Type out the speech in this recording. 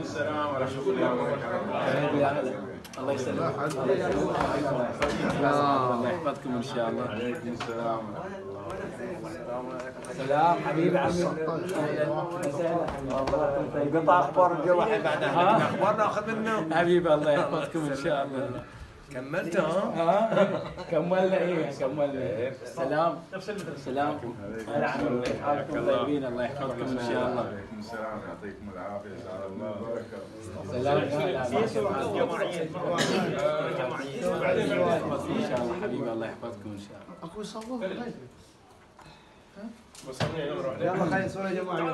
السلام ورحمة الله وبركاته الله يسلمك. الله يحفظكم إن شاء الله. عليكم السلام. سلام حبيبي عمي. قطع أخبار الجو. بعد أخبار ناخذ منه حبيبي الله يحفظكم إن شاء الله. كملت ها؟ ها كملنا إيه كملنا. سلام. سلام. هلا الله يحفظكم طيبين الله. يحفظكم إن شاء الله. عليكم السلام. يعطيكم العافية. جزاك الله وبركاته سلام. إن شاء الله حبيبي الله يحفظكم إن شاء الله. اكو صور يلا خلينا نصور يا جماعة.